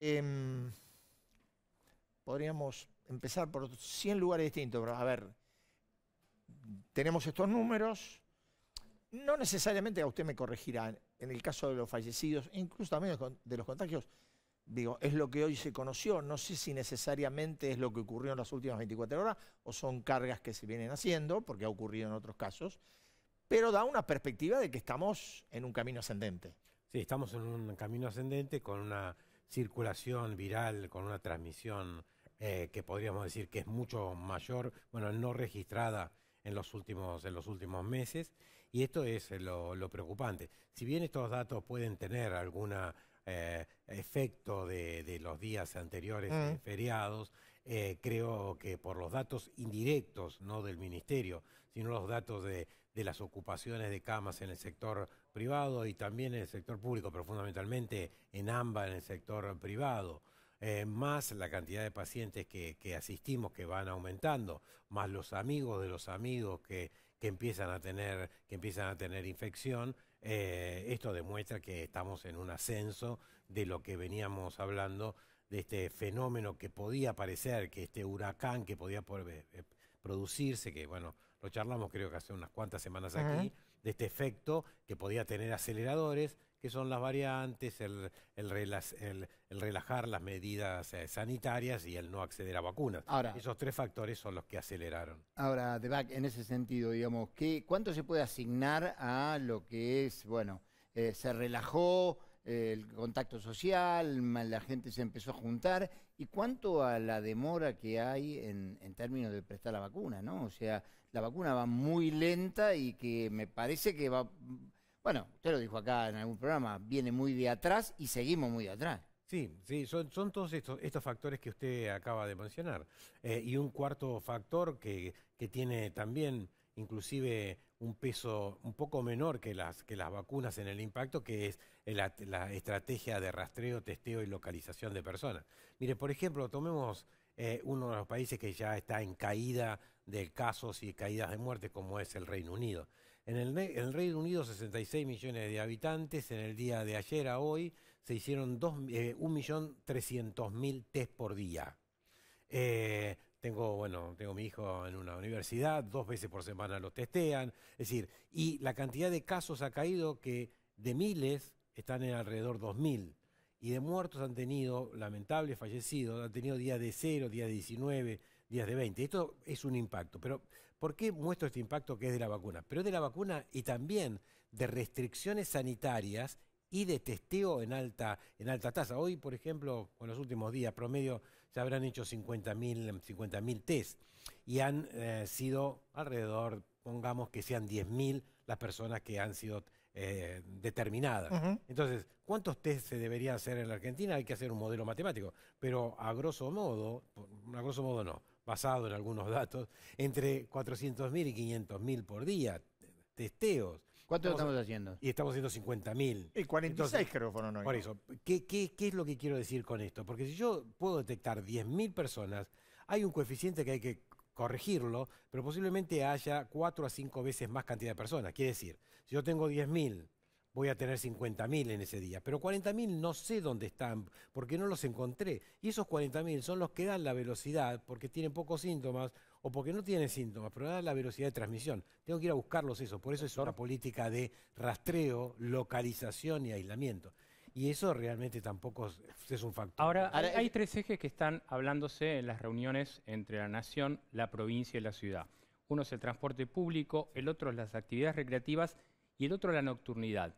Em, podríamos empezar por 100 lugares distintos, pero a ver, tenemos estos números, no necesariamente a usted me corregirá, en el caso de los fallecidos, incluso también de los contagios, digo, es lo que hoy se conoció, no sé si necesariamente es lo que ocurrió en las últimas 24 horas o son cargas que se vienen haciendo, porque ha ocurrido en otros casos, pero da una perspectiva de que estamos en un camino ascendente. Sí, estamos en un camino ascendente con una circulación viral, con una transmisión eh, que podríamos decir que es mucho mayor, bueno, no registrada en los últimos, en los últimos meses, y esto es lo, preocupante. Si bien estos datos pueden tener algún eh, efecto de, los días anteriores mm. feriados, eh, creo que por los datos indirectos, no del Ministerio, sino los datos de, de las ocupaciones de camas en el sector privado y también en el sector público, pero fundamentalmente en AMBA en el sector privado. Eh, más la cantidad de pacientes que, asistimos que van aumentando, más los amigos de los amigos que, empiezan, a tener, que empiezan a tener infección, eh, esto demuestra que estamos en un ascenso de lo que veníamos hablando, de este fenómeno que podía parecer, que este huracán que podía eh, producirse, que bueno, lo charlamos creo que hace unas cuantas semanas aquí, de este efecto que podía tener aceleradores, que son las variantes, el, relajar las medidas eh, sanitarias y el no acceder a vacunas. Ahora, Esos tres factores son los que aceleraron. Ahora, Debac, en ese sentido, digamos, ¿qué, ¿cuánto se puede asignar a lo que es, bueno, eh, se relajó eh, el contacto social, la gente se empezó a juntar, y cuánto a la demora que hay en, términos de prestar la vacuna, ¿no? O sea, la vacuna va muy lenta y que me parece que va bueno, usted lo dijo acá en algún programa, viene muy de atrás y seguimos muy de atrás. Sí, sí, son, todos estos, factores que usted acaba de mencionar. Eh, y un cuarto factor que, tiene también inclusive un peso un poco menor que las, que las vacunas en el impacto, que es la, estrategia de rastreo, testeo y localización de personas. Mire, por ejemplo, tomemos eh, uno de los países que ya está en caída de casos y caídas de muerte, como es el Reino Unido. En el, Reino Unido, 66 millones de habitantes. En el día de ayer a hoy se hicieron 1.300.000 eh, test por día. Eh, bueno, tengo mi hijo en una universidad, dos veces por semana lo testean. Es decir, y la cantidad de casos ha caído que de miles están en alrededor 2.000. Y de muertos han tenido, lamentables fallecidos, han tenido días de 0, días de 19, días de 20. Esto es un impacto. Pero, ¿por qué muestro este impacto que es de la vacuna? Pero es de la vacuna y también de restricciones sanitarias y de testeo en alta, en alta tasa. Hoy, por ejemplo, en los últimos días, promedio, se habrán hecho 50.000 50 test y han eh, sido alrededor, pongamos que sean 10.000 las personas que han sido eh, determinadas. Entonces, ¿cuántos test se debería hacer en la Argentina? Hay que hacer un modelo matemático, pero a grosso modo, a grosso modo no, basado en algunos datos, entre 400.000 y 500.000 por día, testeos. ¿Cuánto estamos, haciendo? Y estamos haciendo 50.000. Y 46 creo fueron hoy. Por eso, ¿qué, qué, qué es lo que quiero decir con esto? Porque si yo puedo detectar 10.000 personas, hay un coeficiente que hay que corregirlo, pero posiblemente haya cuatro a cinco veces más cantidad de personas. Quiere decir, si yo tengo 10.000 voy a tener 50.000 en ese día. Pero 40.000 no sé dónde están, porque no los encontré. Y esos 40.000 son los que dan la velocidad, porque tienen pocos síntomas o porque no tienen síntomas, pero dan la velocidad de transmisión. Tengo que ir a buscarlos eso. Por eso es una política de rastreo, localización y aislamiento. Y eso realmente tampoco es un factor. Ahora, hay tres ejes que están hablándose en las reuniones entre la nación, la provincia y la ciudad. Uno es el transporte público, el otro es las actividades recreativas y el otro la nocturnidad.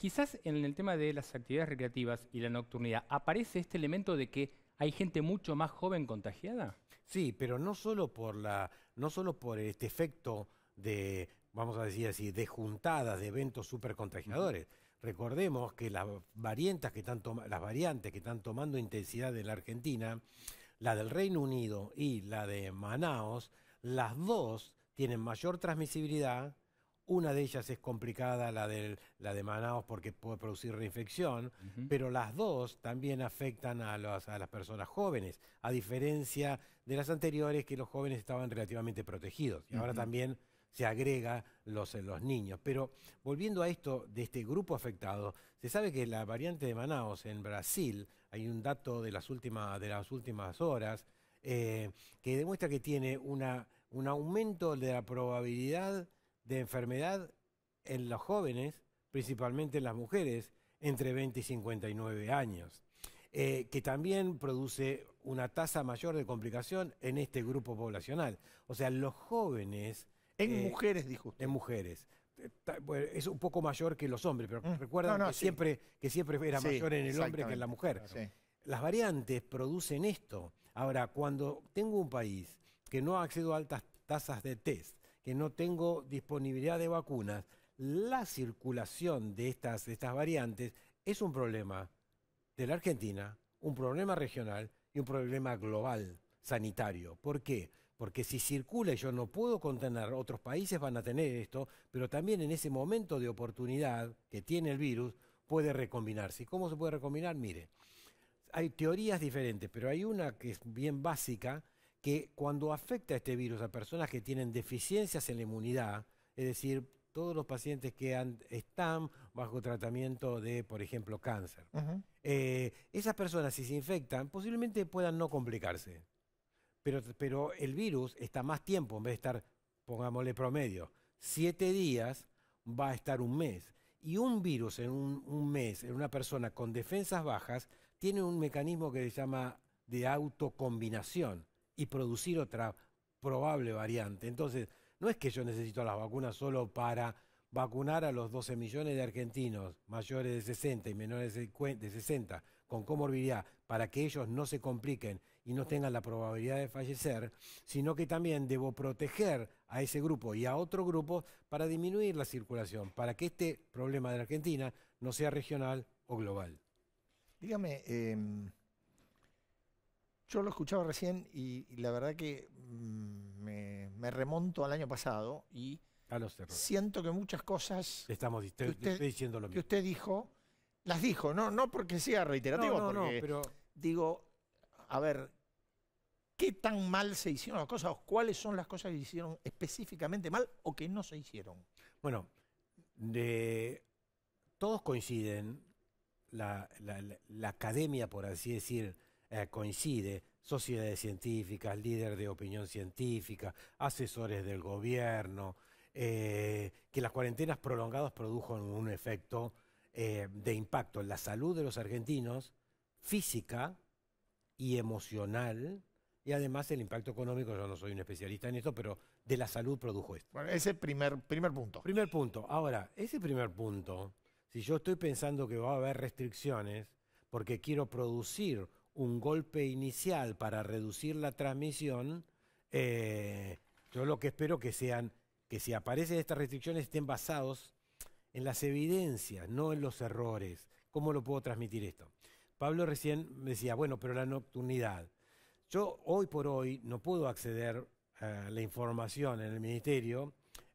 Quizás en el tema de las actividades recreativas y la nocturnidad aparece este elemento de que hay gente mucho más joven contagiada. Sí, pero no solo por la, no solo por este efecto de, vamos a decir así, de juntadas de eventos supercontagiadores. Recordemos que las variantes que están las variantes que están tomando intensidad en la Argentina, la del Reino Unido y la de Manaos, las dos tienen mayor transmisibilidad una de ellas es complicada, la de, la de Manaus, porque puede producir reinfección, pero las dos también afectan a, a las personas jóvenes, a diferencia de las anteriores que los jóvenes estaban relativamente protegidos. Y ahora también se agrega los, los niños. Pero volviendo a esto de este grupo afectado, se sabe que la variante de Manaus en Brasil, hay un dato de las últimas, de las últimas horas, eh, que demuestra que tiene una, un aumento de la probabilidad de enfermedad en los jóvenes, principalmente en las mujeres, entre 20 y 59 años, eh, que también produce una tasa mayor de complicación en este grupo poblacional. O sea, los jóvenes... En eh, mujeres, dijo usted. En mujeres. Eh, Es un poco mayor que los hombres, pero Mm. No, no, que, sí. siempre, que siempre era Sí, mayor en el hombre que en la mujer. Sí. Las variantes producen esto. Ahora, cuando tengo un país que no accedo a altas tasas de test, que no tengo disponibilidad de vacunas, la circulación de estas, de estas variantes es un problema de la Argentina, un problema regional y un problema global sanitario. ¿Por qué? Porque si circula y yo no puedo contener, otros países van a tener esto, pero también en ese momento de oportunidad que tiene el virus puede recombinarse. ¿Y cómo se puede recombinar? Mire, hay teorías diferentes, pero hay una que es bien básica, que cuando afecta este virus a personas que tienen deficiencias en la inmunidad, es decir, todos los pacientes que han- están bajo tratamiento de, por ejemplo, cáncer, eh, esas personas si se infectan posiblemente puedan no complicarse. Pero, pero el virus está más tiempo, en vez de estar, pongámosle promedio, siete días, va a estar un mes. Y un virus en un, un mes, en una persona con defensas bajas, tiene un mecanismo que se llama de autocombinación y producir otra probable variante. Entonces, no es que yo necesito las vacunas solo para vacunar a los 12 millones de argentinos mayores de 60 y menores de cuen- de 60 con comorbilidad para que ellos no se compliquen y no tengan la probabilidad de fallecer, sino que también debo proteger a ese grupo y a otro grupo para disminuir la circulación, para que este problema de la Argentina no sea regional o global. Dígame, em, yo lo escuchaba recién y, y la verdad que mm, me, me remonto al año pasado y A los errores. siento que muchas cosas Estamos te usted- diciendo lo que mismo. usted dijo, las dijo, no, no porque sea reiterativo, No, no, pero digo, a ver, ¿qué tan mal se hicieron las cosas? o ¿Cuáles son las cosas que se hicieron específicamente mal o que no se hicieron? Bueno, de- todos coinciden, la, la- la- la academia, por así decir, eh, coincide, sociedades científicas, líderes de opinión científica, asesores del gobierno, eh, que las cuarentenas prolongadas produjo un efecto eh, de impacto en la salud de los argentinos, física y emocional, y además el impacto económico, yo no soy un especialista en esto, pero de la salud produjo esto. Bueno, ese primer, primer punto. Primer punto. Ahora, ese primer punto, si yo estoy pensando que va a haber restricciones porque quiero producir un golpe inicial para reducir la transmisión, eh, yo lo que espero que sean, que si aparecen estas restricciones estén basados en las evidencias, no en los errores. ¿Cómo lo puedo transmitir esto? Pablo recién decía, bueno, pero la nocturnidad. Yo hoy por hoy no puedo acceder a la información en el ministerio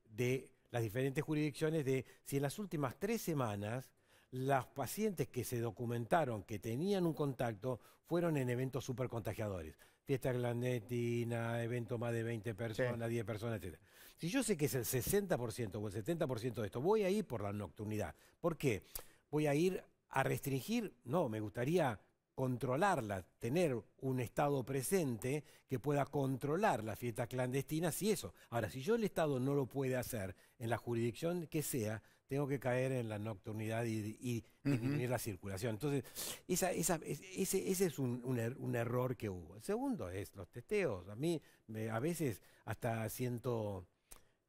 de las diferentes jurisdicciones de si en las últimas tres semanas las pacientes que se documentaron que tenían un contacto fueron en eventos super contagiadores. Fiesta clandestina, evento más de 20 personas, 10 personas, etc. Si yo sé que es el 60% o el 70% de esto, voy a ir por la nocturnidad. ¿Por qué? Voy a ir a restringir, no, me gustaría controlarla, tener un Estado presente que pueda controlar las fiestas clandestinas y eso. Ahora, si yo el Estado no lo puede hacer en la jurisdicción que sea, tengo que caer en la nocturnidad y, y disminuir la circulación. Entonces, esa, esa- es- ese, ese es un, un er- un error que hubo. El segundo es los testeos. A mí me- a veces hasta siento...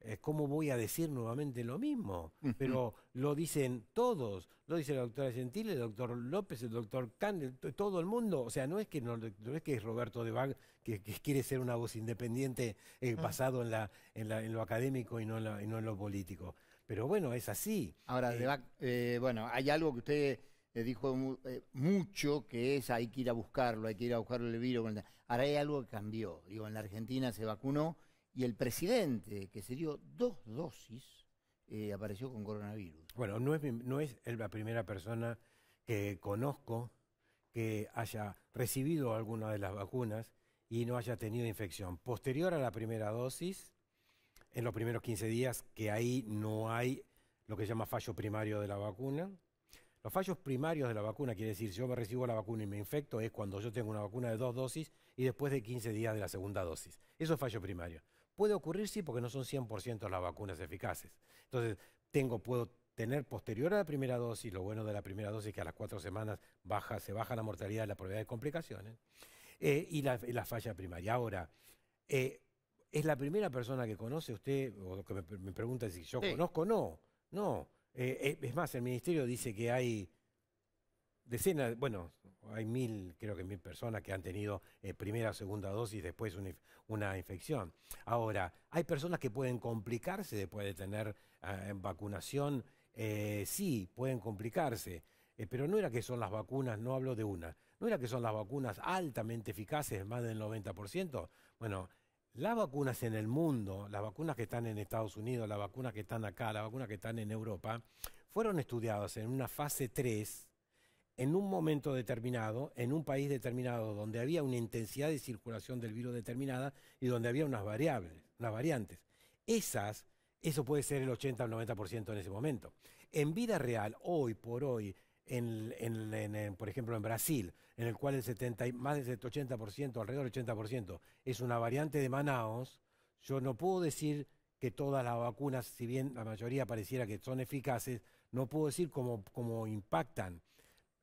eh, ¿Cómo voy a decir nuevamente lo mismo? Pero lo dicen todos, lo dice la doctora Gentile, el doctor López, el doctor to- todo el mundo. O sea, no es que no, no es que es Roberto de Bag que, que quiere ser una voz independiente eh, basado en, la, en, la- en lo académico y no en, la- y no en lo político. Pero bueno, es así. Ahora, Eh, eh, bueno, hay algo que usted eh, dijo eh, mucho, que es hay que ir a buscarlo, hay que ir a buscarlo el virus. Ahora hay algo que cambió. Digo, en la Argentina se vacunó y el presidente, que se dio dos dosis, apareció con coronavirus. Bueno, no es, no es la primera persona que conozco que haya recibido alguna de las vacunas y no haya tenido infección. Posterior a la primera dosis, en los primeros 15 días, que ahí no hay lo que se llama fallo primario de la vacuna. Los fallos primarios de la vacuna, quiere decir, si yo me recibo la vacuna y me infecto, es cuando yo tengo una vacuna de dos dosis y después de 15 días de la segunda dosis. Eso es fallo primario. Puede ocurrir, sí, porque no son 100% las vacunas eficaces. Entonces, tengo, puedo tener posterior a la primera dosis, lo bueno de la primera dosis es que a las cuatro semanas baja, se baja la mortalidad y la probabilidad de complicaciones, eh, y, la, falla primaria. Ahora, eh, ¿es la primera persona que conoce usted, o que me, pregunta si yo conozco? No, no. Eh, es más, el ministerio dice que hay decenas, bueno, hay mil, creo que mil personas que han tenido primera o segunda dosis después una, una, infección. Ahora, hay personas que pueden complicarse después de tener vacunación eh, sí, pueden complicarse, eh, pero no era que son las vacunas, no hablo de una, no era que son las vacunas altamente eficaces, más del 90%. Bueno, las vacunas en el mundo, las vacunas que están en Estados Unidos, las vacunas que están acá, las vacunas que están en Europa, fueron estudiadas en una fase 3 en un momento determinado, en un país determinado, donde había una intensidad de circulación del virus determinada y donde había unas variables, unas variantes. Esas eso puede ser el 80 o el 90% en ese momento. En vida real, hoy por hoy, por ejemplo en Brasil, en el cual el 70, más del 80%, alrededor del 80%, es una variante de Manaos, yo no puedo decir que todas las vacunas, si bien la mayoría pareciera que son eficaces, no puedo decir cómo, cómo impactan.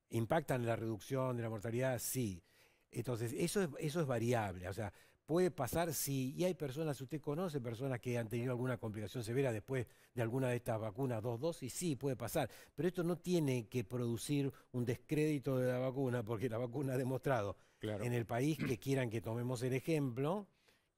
¿Impactan en la reducción de la mortalidad? Sí. Entonces, eso es, eso es variable. O sea, puede pasar si, y hay personas, usted conoce personas que han tenido alguna complicación severa después de alguna de estas vacunas, dos dosis, sí, puede pasar, pero esto no tiene que producir un descrédito de la vacuna, porque la vacuna ha demostrado en el país que quieran que tomemos el ejemplo,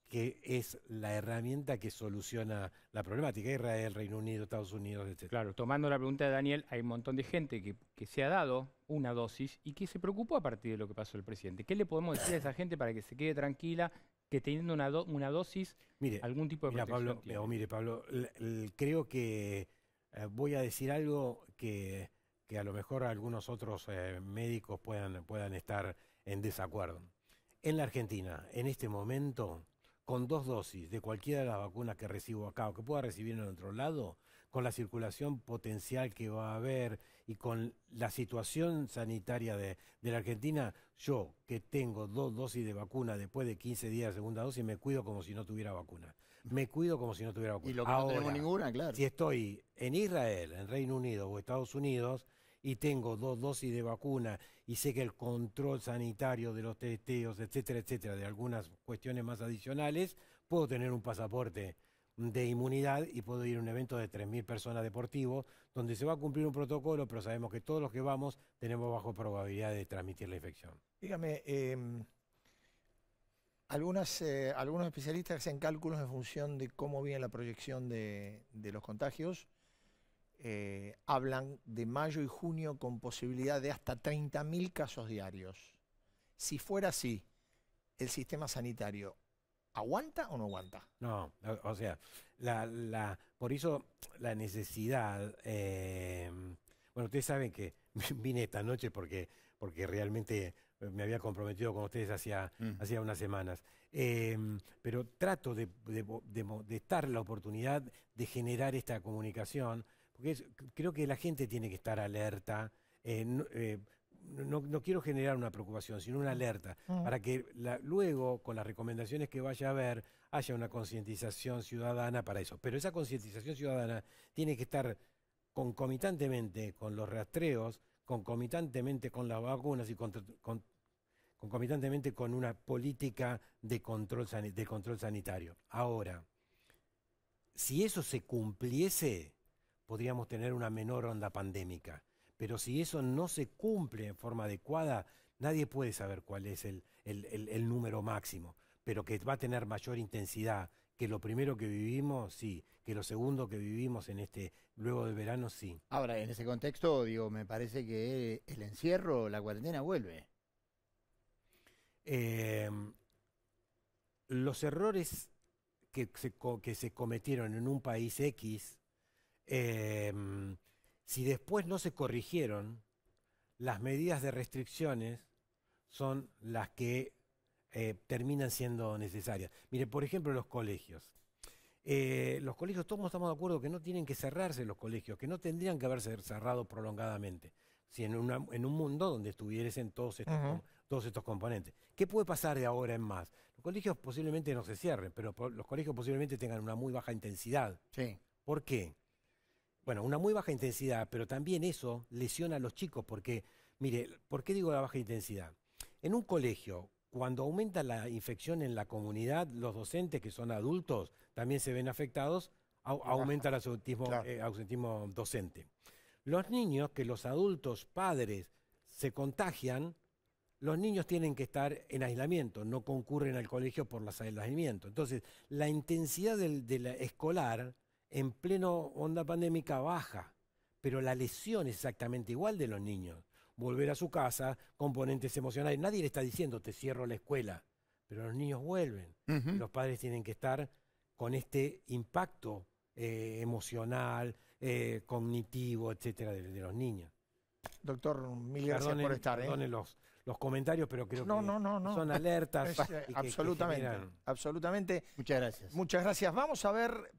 que es la herramienta que soluciona la problemática. Israel, Reino Unido, Estados Unidos, etc. Claro, tomando la pregunta de Daniel, hay un montón de gente que, que, se ha dado una dosis y que se preocupó a partir de lo que pasó el presidente. ¿Qué le podemos decir a esa gente para que se quede tranquila que teniendo una, una dosis, mire, algún tipo de mira, Pablo, mire, Pablo, creo que eh, voy a decir algo que, que, a lo mejor algunos otros eh, médicos puedan, puedan estar en desacuerdo. En la Argentina, en este momento, con dos dosis de cualquiera de las vacunas que recibo acá o que pueda recibir en otro lado, con la circulación potencial que va a haber y con la situación sanitaria de, la Argentina, yo que tengo dos dosis de vacuna después de 15 días de segunda dosis, me cuido como si no tuviera vacuna. Me cuido como si no tuviera vacuna. Y lo que no tenemos ninguna, claro. Si estoy en Israel, en Reino Unido o Estados Unidos y tengo dos dosis de vacuna y sé que el control sanitario de los testeos, etcétera, etcétera, de algunas cuestiones más adicionales, puedo tener un pasaporte de inmunidad y puedo ir a un evento de 3.000 personas deportivo donde se va a cumplir un protocolo, pero sabemos que todos los que vamos tenemos bajo probabilidad de transmitir la infección. Dígame, em, algunas, eh, algunos especialistas hacen cálculos en función de cómo viene la proyección de, los contagios. Eh, hablan de mayo y junio con posibilidad de hasta 30.000 casos diarios. Si fuera así, el sistema sanitario ¿Aguanta o no aguanta? No, o sea, la, la, por eso la necesidad. Eh, bueno, ustedes saben que vine esta noche porque, porque realmente me había comprometido con ustedes hacía, mm. unas semanas. Em, pero trato de, de, estar la oportunidad de generar esta comunicación, porque creo que la gente tiene que estar alerta. Eh, eh, no, quiero generar una preocupación, sino una alerta, para que luego, con las recomendaciones que vaya a haber, haya una concientización ciudadana para eso. Pero esa concientización ciudadana tiene que estar concomitantemente con los rastreos, concomitantemente con las vacunas y concomitantemente con una política de control, de control sanitario. Ahora, si eso se cumpliese, podríamos tener una menor onda pandémica. Pero si eso no se cumple en forma adecuada, nadie puede saber cuál es el, número máximo, pero que va a tener mayor intensidad que lo primero que vivimos, sí, que lo segundo que vivimos en este luego del verano, sí. Ahora, en ese contexto, digo, me parece que el encierro, la cuarentena vuelve. Em, los errores que se, que se, cometieron en un país X em, si después no se corrigieron, las medidas de restricciones son las que eh, terminan siendo necesarias. Mire, por ejemplo, los colegios. eh, los colegios, todos estamos de acuerdo que no tienen que cerrarse los colegios, que no tendrían que haberse cerrado prolongadamente, si en, una- en un mundo donde estuviesen todos estos, todos estos componentes. ¿Qué puede pasar de ahora en más? Los colegios posiblemente no se cierren, pero los colegios posiblemente tengan una muy baja intensidad. Sí. ¿Por qué? Bueno, una muy baja intensidad, pero también eso lesiona a los chicos, porque, mire, ¿por qué digo la baja intensidad? En un colegio, cuando aumenta la infección en la comunidad, los docentes que son adultos también se ven afectados, au- aumenta el ausentismo, Claro. eh, ausentismo docente. Los niños, que los adultos padres se contagian, los niños tienen que estar en aislamiento, no concurren al colegio por los aislamientos. Entonces, la intensidad del, de la escolar en pleno onda pandémica baja, pero la lesión es exactamente igual de los niños. Volver a su casa, componentes emocionales. Nadie le está diciendo te cierro la escuela, pero los niños vuelven. Los padres tienen que estar con este impacto eh, emocional, eh, cognitivo, etcétera, de, de los niños. Doctor, mil gracias Perdonen, por estar. ¿eh? los, los comentarios, pero creo No, que no, no, no. son alertas. Es, y que- que absolutamente, absolutamente. Muchas gracias. Muchas gracias. Vamos a ver.